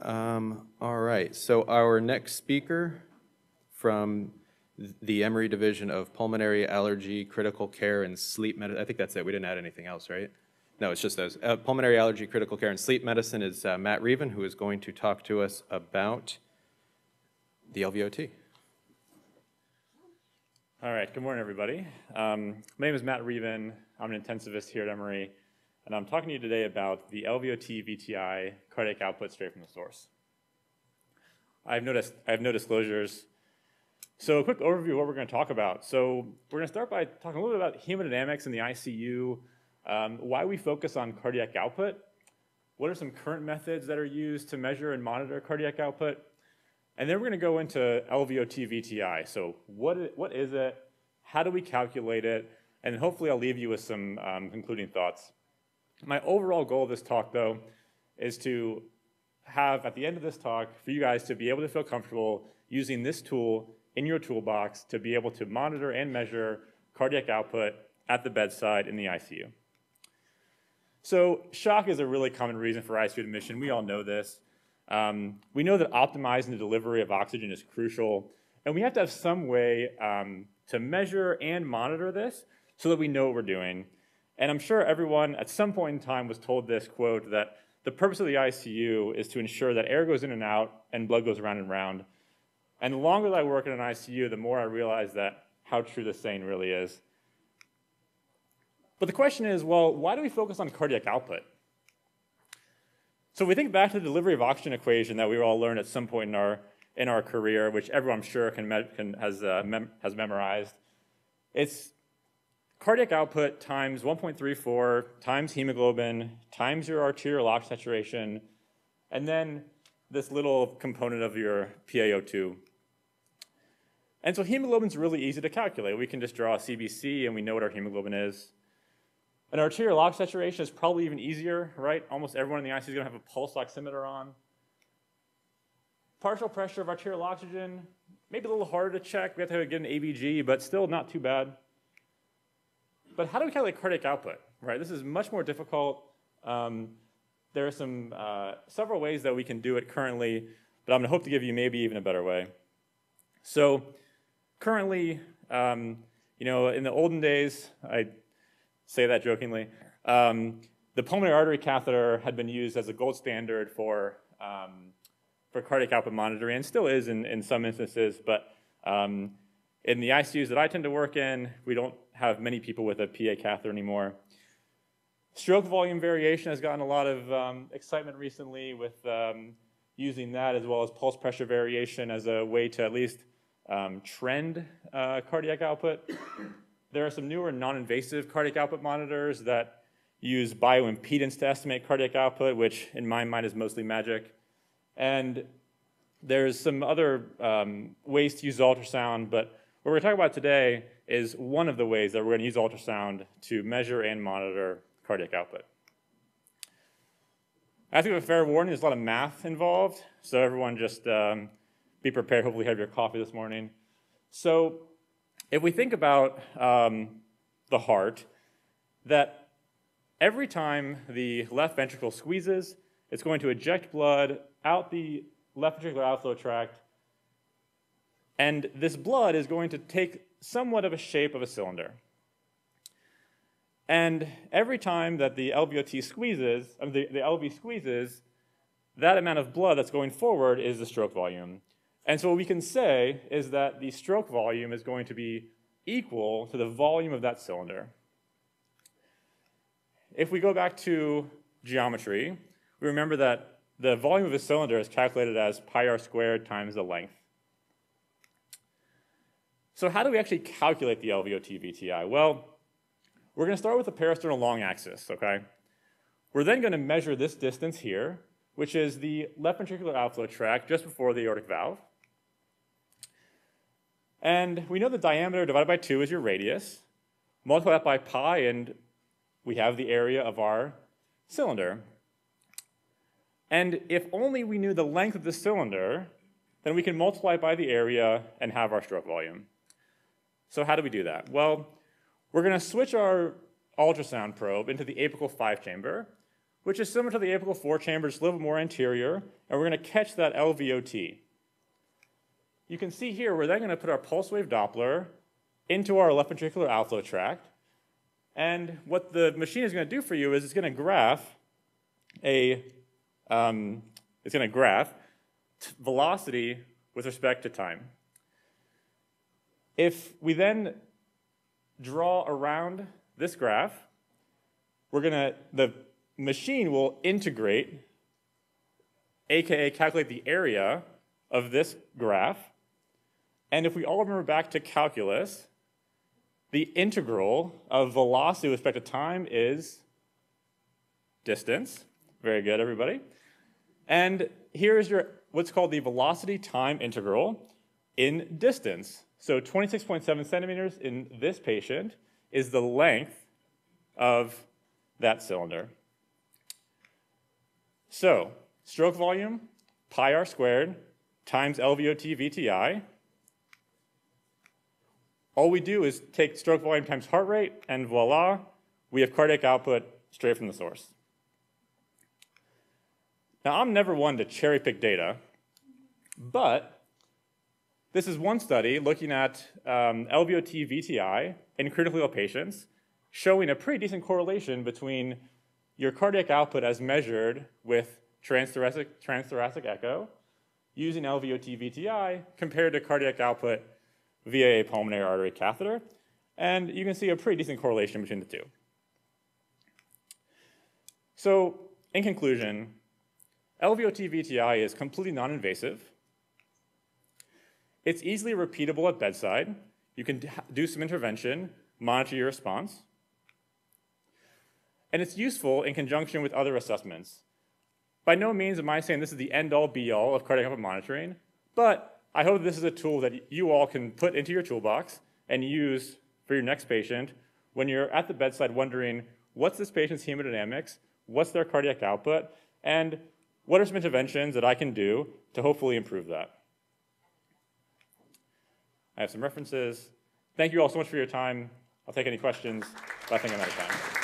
Um, all right, so our next speaker from the Emory Division of Pulmonary Allergy, Critical Care, and Sleep Medicine, I think that's it, we didn't add anything else, right? No, it's just those. Uh, Pulmonary Allergy, Critical Care, and Sleep Medicine is uh, Matt Reaven, who is going to talk to us about the LVOT. All right, good morning, everybody. Um, my name is Matt Reaven. I'm an intensivist here at Emory, and I'm talking to you today about the LVOT VTI cardiac output straight from the source. I have noticed, I have no disclosures. So a quick overview of what we're going to talk about. So we're going to start by talking a little bit about hemodynamics in the ICU, um, why we focus on cardiac output, what are some current methods that are used to measure and monitor cardiac output, and then we're going to go into LVOT VTI. So what is, what is it? How do we calculate it? And hopefully I'll leave you with some um, concluding thoughts. My overall goal of this talk, though, is to have, at the end of this talk, for you guys to be able to feel comfortable using this tool in your toolbox to be able to monitor and measure cardiac output at the bedside in the ICU. So shock is a really common reason for ICU admission. We all know this. Um, we know that optimizing the delivery of oxygen is crucial, and we have to have some way um, to measure and monitor this so that we know what we're doing. And I'm sure everyone at some point in time was told this quote that the purpose of the ICU is to ensure that air goes in and out and blood goes around and around. And the longer that I work in an ICU, the more I realize that how true this saying really is. But the question is, well, why do we focus on cardiac output? So we think back to the delivery of oxygen equation that we all learned at some point in our, in our career, which everyone I'm sure can, can has, uh, mem has memorized, it's cardiac output times 1.34 times hemoglobin times your arterial oxygen saturation, and then this little component of your PaO2. And so hemoglobin is really easy to calculate. We can just draw a CBC and we know what our hemoglobin is. An arterial oxygen saturation is probably even easier, right? Almost everyone in the ICU is going to have a pulse oximeter on. Partial pressure of arterial oxygen, maybe a little harder to check. We have to get an ABG, but still not too bad. But how do we calculate cardiac output, right? This is much more difficult. Um, there are some uh, several ways that we can do it currently, but I'm to hope to give you maybe even a better way. So currently, um, you know, in the olden days, I say that jokingly. Um, the pulmonary artery catheter had been used as a gold standard for, um, for cardiac output monitoring and still is in, in some instances, but um, in the ICUs that I tend to work in, we don't have many people with a PA catheter anymore. Stroke volume variation has gotten a lot of um, excitement recently with um, using that as well as pulse pressure variation as a way to at least um, trend uh, cardiac output. There are some newer non-invasive cardiac output monitors that use bioimpedance to estimate cardiac output, which in my mind is mostly magic. And there's some other um, ways to use ultrasound, but what we're talking about today is one of the ways that we're going to use ultrasound to measure and monitor cardiac output. I have to a fair warning, there's a lot of math involved, so everyone just um, be prepared, hopefully have your coffee this morning. So if we think about um, the heart, that every time the left ventricle squeezes, it's going to eject blood out the left ventricular outflow tract, and this blood is going to take somewhat of a shape of a cylinder. And every time that the LVOT squeezes, the, the LV squeezes, that amount of blood that's going forward is the stroke volume. And so what we can say is that the stroke volume is going to be equal to the volume of that cylinder. If we go back to geometry, we remember that the volume of a cylinder is calculated as pi r squared times the length. So how do we actually calculate the LVOT VTI? Well, we're going to start with the parasternal long axis, okay? We're then going to measure this distance here, which is the left ventricular outflow tract just before the aortic valve. And we know the diameter divided by 2 is your radius. Multiply that by pi, and we have the area of our cylinder. And if only we knew the length of the cylinder, then we can multiply by the area and have our stroke volume. So how do we do that? Well, we're going to switch our ultrasound probe into the apical 5 chamber, which is similar to the apical four chamber, just a little more anterior, and we're going to catch that LVOT. You can see here, we're then going to put our pulse wave Doppler into our left ventricular outflow tract, and what the machine is going to do for you is it's going to graph a, um, it's going to graph velocity with respect to time. If we then draw around this graph, we're gonna, the machine will integrate, AKA calculate the area of this graph. And if we all remember back to calculus, the integral of velocity with respect to time is distance. Very good, everybody. And here's your what's called the velocity time integral in distance. So 26.7 centimeters in this patient is the length of that cylinder. So stroke volume, pi r squared, times LVOT VTI. All we do is take stroke volume times heart rate, and voila, we have cardiac output straight from the source. Now, I'm never one to cherry pick data, but this is one study looking at um, LVOT VTI in critically ill patients, showing a pretty decent correlation between your cardiac output as measured with transthoracic, transthoracic echo using LVOT VTI compared to cardiac output via a pulmonary artery catheter. And you can see a pretty decent correlation between the two. So, in conclusion, LVOT VTI is completely non-invasive. It's easily repeatable at bedside. You can do some intervention, monitor your response. And it's useful in conjunction with other assessments. By no means am I saying this is the end-all be-all of cardiac output monitoring, but I hope this is a tool that you all can put into your toolbox and use for your next patient when you're at the bedside wondering, what's this patient's hemodynamics, what's their cardiac output, and what are some interventions that I can do to hopefully improve that? I have some references. Thank you all so much for your time. I'll take any questions, but I think I'm out of time.